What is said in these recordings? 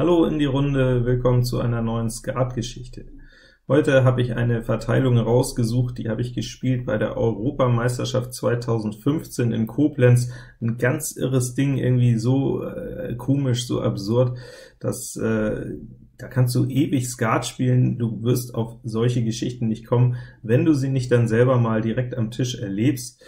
Hallo in die Runde, willkommen zu einer neuen Skat-Geschichte. Heute habe ich eine Verteilung rausgesucht, die habe ich gespielt bei der Europameisterschaft 2015 in Koblenz. Ein ganz irres Ding, irgendwie so äh, komisch, so absurd, dass äh, da kannst du ewig Skat spielen, du wirst auf solche Geschichten nicht kommen, wenn du sie nicht dann selber mal direkt am Tisch erlebst.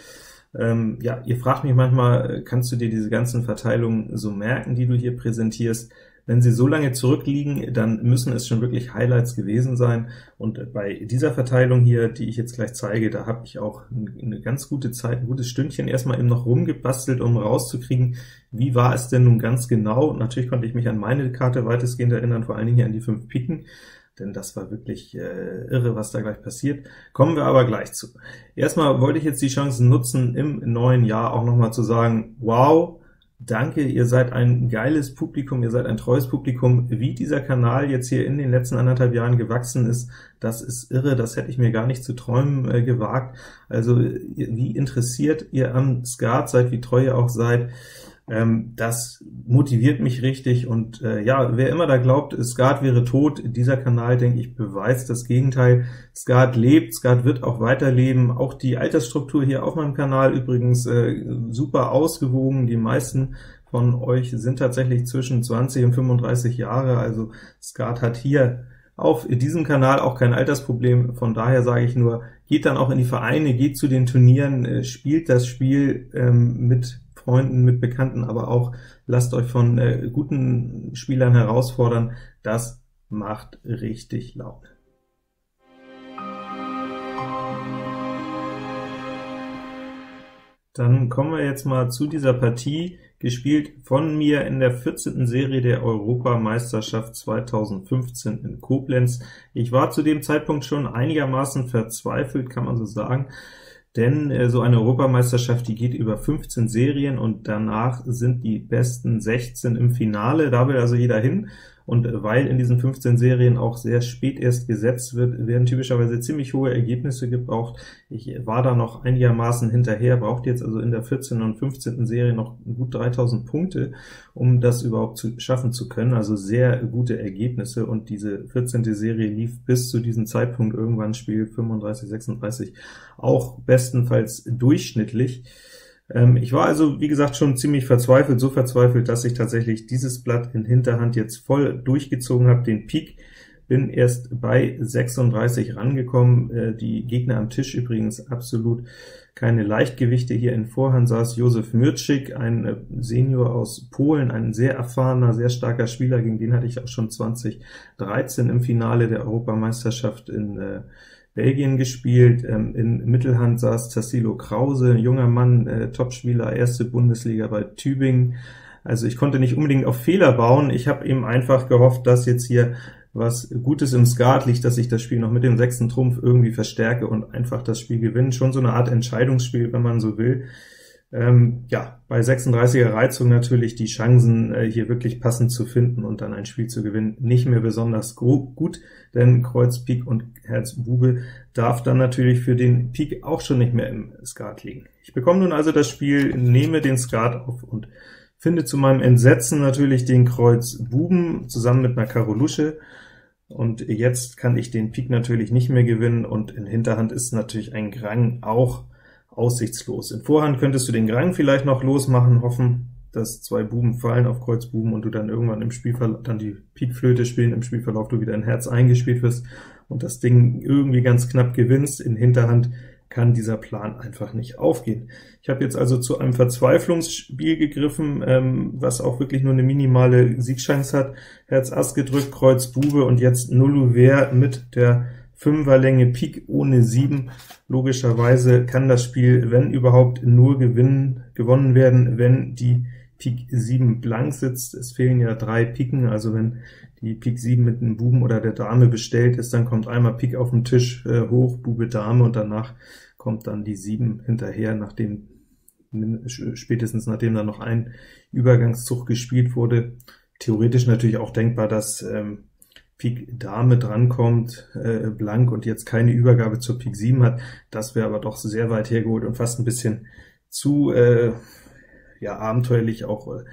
Ähm, ja, ihr fragt mich manchmal, kannst du dir diese ganzen Verteilungen so merken, die du hier präsentierst? Wenn sie so lange zurückliegen, dann müssen es schon wirklich Highlights gewesen sein, und bei dieser Verteilung hier, die ich jetzt gleich zeige, da habe ich auch eine ganz gute Zeit, ein gutes Stündchen erstmal eben noch rumgebastelt, um rauszukriegen, wie war es denn nun ganz genau. Natürlich konnte ich mich an meine Karte weitestgehend erinnern, vor allen Dingen hier an die fünf Piken, denn das war wirklich äh, irre, was da gleich passiert. Kommen wir aber gleich zu. Erstmal wollte ich jetzt die Chance nutzen, im neuen Jahr auch nochmal zu sagen, wow, Danke, ihr seid ein geiles Publikum, ihr seid ein treues Publikum. Wie dieser Kanal jetzt hier in den letzten anderthalb Jahren gewachsen ist, das ist irre, das hätte ich mir gar nicht zu träumen äh, gewagt. Also wie interessiert ihr am Skat seid, wie treu ihr auch seid, ähm, das motiviert mich richtig, und äh, ja, wer immer da glaubt, Skat wäre tot, dieser Kanal, denke ich, beweist das Gegenteil. Skat lebt, Skat wird auch weiterleben, auch die Altersstruktur hier auf meinem Kanal übrigens äh, super ausgewogen, die meisten von euch sind tatsächlich zwischen 20 und 35 Jahre, also Skat hat hier auf diesem Kanal auch kein Altersproblem, von daher sage ich nur, geht dann auch in die Vereine, geht zu den Turnieren, äh, spielt das Spiel ähm, mit Freunden, mit Bekannten, aber auch lasst euch von äh, guten Spielern herausfordern. Das macht richtig Laune. Dann kommen wir jetzt mal zu dieser Partie, gespielt von mir in der 14. Serie der Europameisterschaft 2015 in Koblenz. Ich war zu dem Zeitpunkt schon einigermaßen verzweifelt, kann man so sagen, denn äh, so eine Europameisterschaft, die geht über 15 Serien und danach sind die besten 16 im Finale, da will also jeder hin, und weil in diesen 15 Serien auch sehr spät erst gesetzt wird, werden typischerweise ziemlich hohe Ergebnisse gebraucht. Ich war da noch einigermaßen hinterher, braucht jetzt also in der 14. und 15. Serie noch gut 3000 Punkte, um das überhaupt zu schaffen zu können, also sehr gute Ergebnisse, und diese 14. Serie lief bis zu diesem Zeitpunkt irgendwann Spiel 35, 36 auch bestenfalls durchschnittlich. Ähm, ich war also, wie gesagt, schon ziemlich verzweifelt, so verzweifelt, dass ich tatsächlich dieses Blatt in Hinterhand jetzt voll durchgezogen habe, den Pik, bin erst bei 36 rangekommen, äh, die Gegner am Tisch übrigens absolut keine Leichtgewichte. Hier in Vorhand saß Josef Mürczyk, ein äh, Senior aus Polen, ein sehr erfahrener, sehr starker Spieler, gegen den hatte ich auch schon 2013 im Finale der Europameisterschaft in äh, Belgien gespielt, ähm, in Mittelhand saß Tassilo Krause, junger Mann, äh, Topspieler, erste Bundesliga bei Tübingen. Also ich konnte nicht unbedingt auf Fehler bauen, ich habe eben einfach gehofft, dass jetzt hier was Gutes im Skat liegt, dass ich das Spiel noch mit dem sechsten Trumpf irgendwie verstärke und einfach das Spiel gewinne. Schon so eine Art Entscheidungsspiel, wenn man so will. Ähm, ja, bei 36er Reizung natürlich die Chancen, äh, hier wirklich passend zu finden und dann ein Spiel zu gewinnen, nicht mehr besonders gut, denn Kreuz, Pik und Herz Bube darf dann natürlich für den Pik auch schon nicht mehr im Skat liegen. Ich bekomme nun also das Spiel, nehme den Skat auf und finde zu meinem Entsetzen natürlich den Kreuz Buben zusammen mit einer Karo Lusche, und jetzt kann ich den Pik natürlich nicht mehr gewinnen, und in Hinterhand ist natürlich ein Grang auch aussichtslos. In Vorhand könntest du den Grang vielleicht noch losmachen, hoffen, dass zwei Buben fallen auf Kreuz Buben und du dann irgendwann im Spielverlauf, dann die Pikflöte spielen, im Spielverlauf du wieder ein Herz eingespielt wirst und das Ding irgendwie ganz knapp gewinnst. In Hinterhand kann dieser Plan einfach nicht aufgehen. Ich habe jetzt also zu einem Verzweiflungsspiel gegriffen, ähm, was auch wirklich nur eine minimale Siegchance hat. Herz Ass gedrückt, Kreuz Bube und jetzt Null Ouvert mit der Fünferlänge Pik ohne 7. Logischerweise kann das Spiel, wenn überhaupt, nur gewinnen, gewonnen werden, wenn die Pik 7 blank sitzt. Es fehlen ja drei Piken, also wenn die Pik 7 mit einem Buben oder der Dame bestellt ist, dann kommt einmal Pik auf den Tisch äh, hoch, Bube, Dame, und danach kommt dann die 7 hinterher, nachdem spätestens nachdem dann noch ein Übergangszug gespielt wurde. Theoretisch natürlich auch denkbar, dass ähm, Pik Dame drankommt, äh, blank, und jetzt keine Übergabe zur Pik 7 hat, das wäre aber doch sehr weit hergeholt und fast ein bisschen zu äh, ja, abenteuerlich auch äh,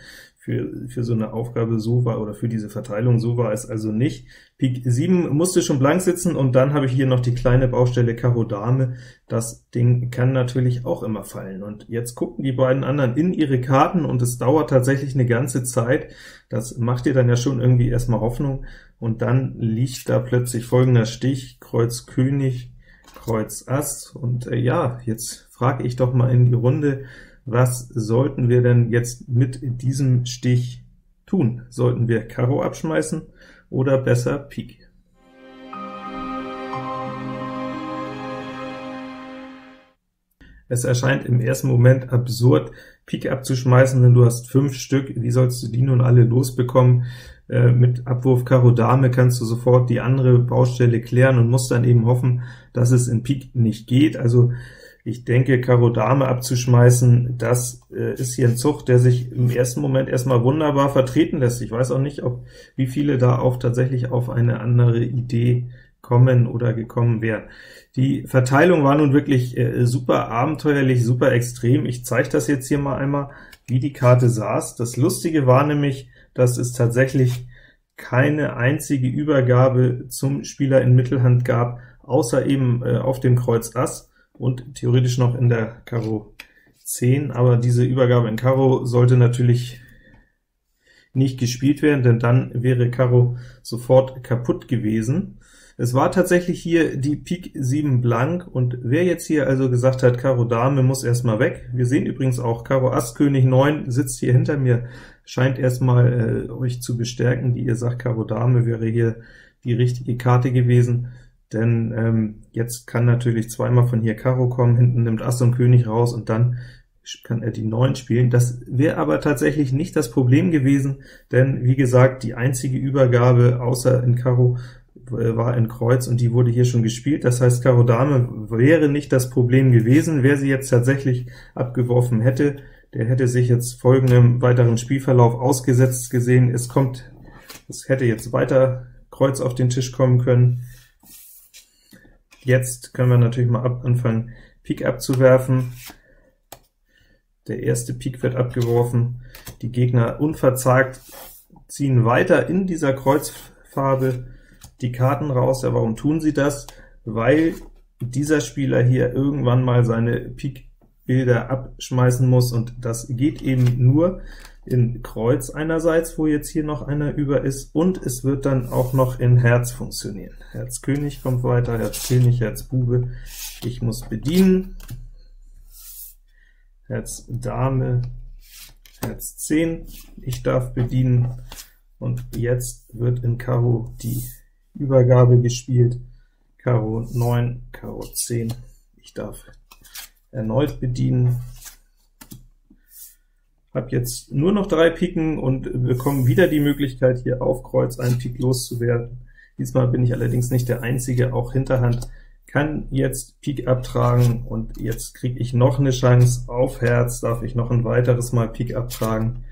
für, für so eine Aufgabe so war, oder für diese Verteilung so war es also nicht. Pik 7 musste schon blank sitzen, und dann habe ich hier noch die kleine Baustelle Karo Dame. Das Ding kann natürlich auch immer fallen. Und jetzt gucken die beiden anderen in ihre Karten, und es dauert tatsächlich eine ganze Zeit. Das macht dir dann ja schon irgendwie erstmal Hoffnung, und dann liegt da plötzlich folgender Stich, Kreuz König, Kreuz Ass, und äh, ja, jetzt frage ich doch mal in die Runde, was sollten wir denn jetzt mit diesem Stich tun? Sollten wir Karo abschmeißen oder besser Pik? Es erscheint im ersten Moment absurd, Pik abzuschmeißen, denn du hast fünf Stück, wie sollst du die nun alle losbekommen? Äh, mit Abwurf Karo Dame kannst du sofort die andere Baustelle klären und musst dann eben hoffen, dass es in Pik nicht geht. Also ich denke, Karo Dame abzuschmeißen, das äh, ist hier ein Zug, der sich im ersten Moment erstmal wunderbar vertreten lässt. Ich weiß auch nicht, ob wie viele da auch tatsächlich auf eine andere Idee kommen oder gekommen wären. Die Verteilung war nun wirklich äh, super abenteuerlich, super extrem. Ich zeige das jetzt hier mal einmal, wie die Karte saß. Das Lustige war nämlich, dass es tatsächlich keine einzige Übergabe zum Spieler in Mittelhand gab, außer eben äh, auf dem Kreuz Ass und theoretisch noch in der Karo 10, aber diese Übergabe in Karo sollte natürlich nicht gespielt werden, denn dann wäre Karo sofort kaputt gewesen. Es war tatsächlich hier die Pik 7 blank, und wer jetzt hier also gesagt hat, Karo Dame muss erstmal weg, wir sehen übrigens auch, Karo Ass König 9 sitzt hier hinter mir, scheint erstmal äh, euch zu bestärken, die ihr sagt, Karo Dame wäre hier die richtige Karte gewesen denn ähm, jetzt kann natürlich zweimal von hier Karo kommen, hinten nimmt Ass und König raus, und dann kann er die 9 spielen. Das wäre aber tatsächlich nicht das Problem gewesen, denn wie gesagt, die einzige Übergabe außer in Karo äh, war in Kreuz, und die wurde hier schon gespielt. Das heißt, Karo Dame wäre nicht das Problem gewesen. Wer sie jetzt tatsächlich abgeworfen hätte, der hätte sich jetzt folgendem weiteren Spielverlauf ausgesetzt gesehen. Es kommt, es hätte jetzt weiter Kreuz auf den Tisch kommen können, Jetzt können wir natürlich mal ab anfangen, Pik abzuwerfen. Der erste Pik wird abgeworfen. Die Gegner unverzagt ziehen weiter in dieser Kreuzfarbe die Karten raus. Ja, warum tun sie das? Weil dieser Spieler hier irgendwann mal seine Pik-Bilder abschmeißen muss, und das geht eben nur, in Kreuz einerseits, wo jetzt hier noch einer über ist, und es wird dann auch noch in Herz funktionieren. Herz König kommt weiter, Herz König, Herz Bube, ich muss bedienen, Herz Dame, Herz 10, ich darf bedienen, und jetzt wird in Karo die Übergabe gespielt, Karo 9, Karo 10, ich darf erneut bedienen, habe jetzt nur noch drei Piken und bekomme wieder die Möglichkeit, hier auf Kreuz einen Pik loszuwerden. Diesmal bin ich allerdings nicht der Einzige, auch Hinterhand kann jetzt Pik abtragen, und jetzt kriege ich noch eine Chance. Auf Herz darf ich noch ein weiteres Mal Pik abtragen,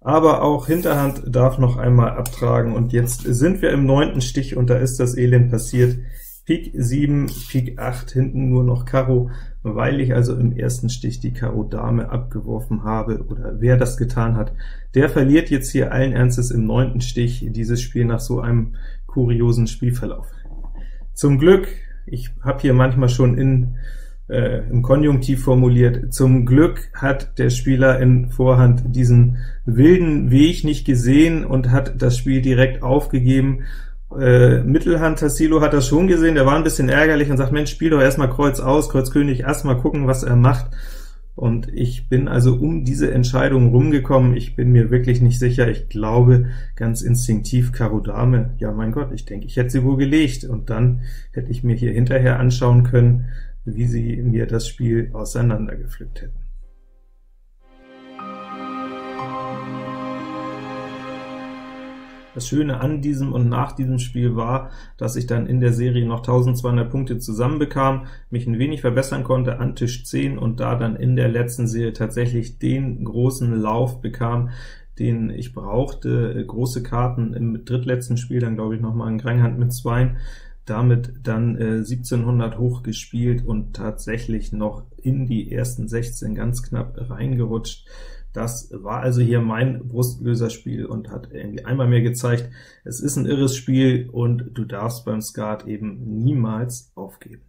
aber auch Hinterhand darf noch einmal abtragen, und jetzt sind wir im neunten Stich, und da ist das Elend passiert. Pik 7, Pik 8, hinten nur noch Karo, weil ich also im ersten Stich die Karo Dame abgeworfen habe, oder wer das getan hat, der verliert jetzt hier allen Ernstes im neunten Stich dieses Spiel nach so einem kuriosen Spielverlauf. Zum Glück, ich habe hier manchmal schon in äh, im Konjunktiv formuliert, zum Glück hat der Spieler in Vorhand diesen wilden Weg nicht gesehen und hat das Spiel direkt aufgegeben, äh, Mittelhand Tassilo hat das schon gesehen, der war ein bisschen ärgerlich und sagt, Mensch, spiel doch erstmal Kreuz aus, Kreuz König, erstmal gucken, was er macht. Und ich bin also um diese Entscheidung rumgekommen. Ich bin mir wirklich nicht sicher. Ich glaube ganz instinktiv Karo Dame. Ja, mein Gott, ich denke, ich hätte sie wohl gelegt. Und dann hätte ich mir hier hinterher anschauen können, wie sie mir das Spiel auseinandergepflückt hätten. Das Schöne an diesem und nach diesem Spiel war, dass ich dann in der Serie noch 1200 Punkte zusammenbekam, mich ein wenig verbessern konnte an Tisch 10 und da dann in der letzten Serie tatsächlich den großen Lauf bekam, den ich brauchte. Große Karten im drittletzten Spiel, dann glaube ich noch mal ein Kranghand mit Zweien, damit dann äh, 1700 hochgespielt und tatsächlich noch in die ersten 16 ganz knapp reingerutscht. Das war also hier mein Brustlöserspiel und hat irgendwie einmal mehr gezeigt, es ist ein irres Spiel und du darfst beim Skat eben niemals aufgeben.